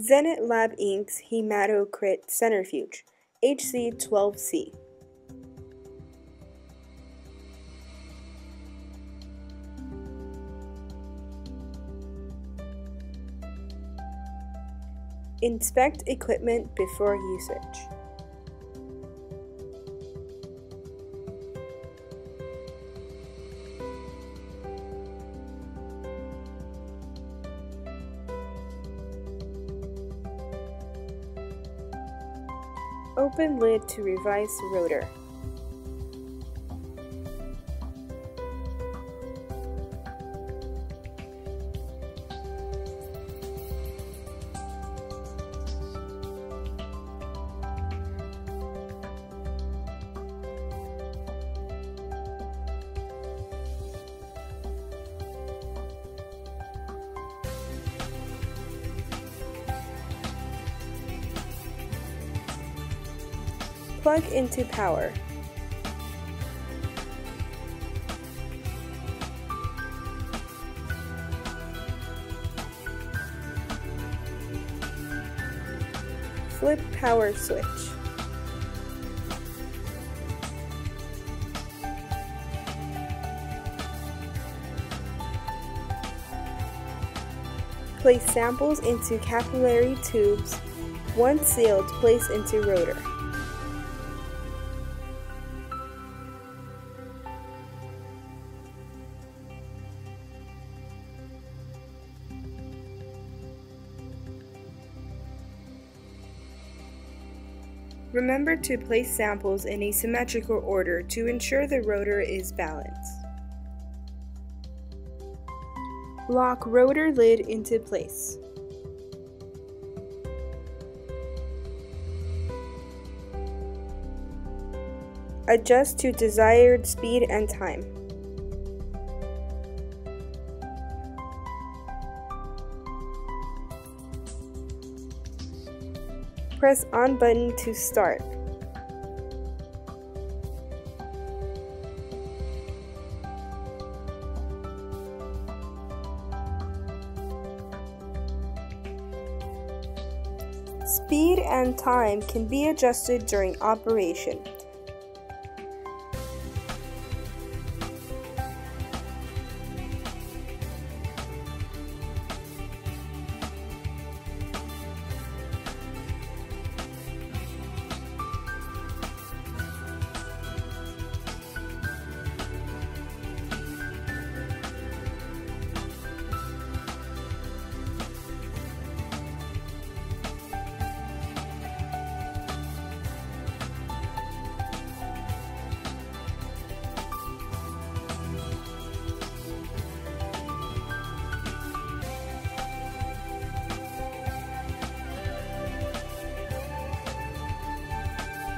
Zenith Lab Inc.'s Hematocrit Centrifuge, HC12C. Inspect equipment before usage. Open lid to revise rotor. Plug into power. Flip power switch. Place samples into capillary tubes. Once sealed, place into rotor. Remember to place samples in a symmetrical order to ensure the rotor is balanced. Lock rotor lid into place. Adjust to desired speed and time. Press on button to start. Speed and time can be adjusted during operation.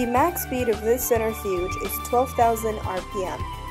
The max speed of this centrifuge is 12,000 rpm.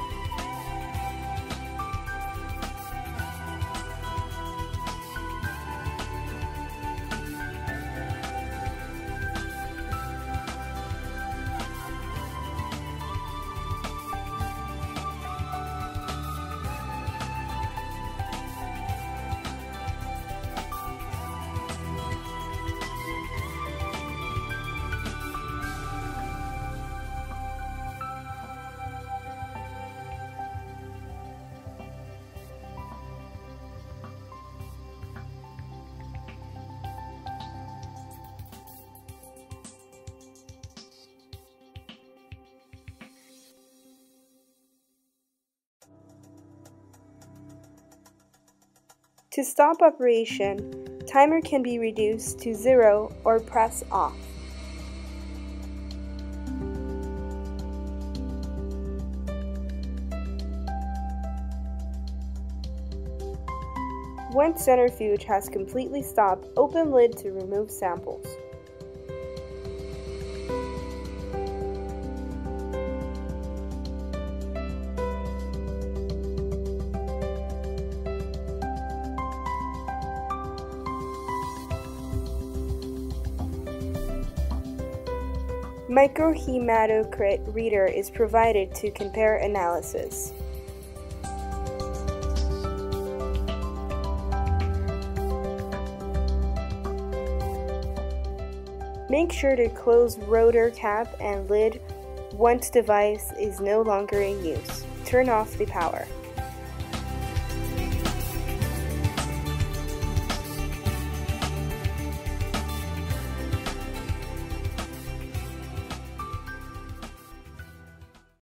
To stop operation, timer can be reduced to zero or press off. Once centrifuge has completely stopped, open lid to remove samples. Microhematocrit reader is provided to compare analysis. Make sure to close rotor cap and lid once device is no longer in use. Turn off the power.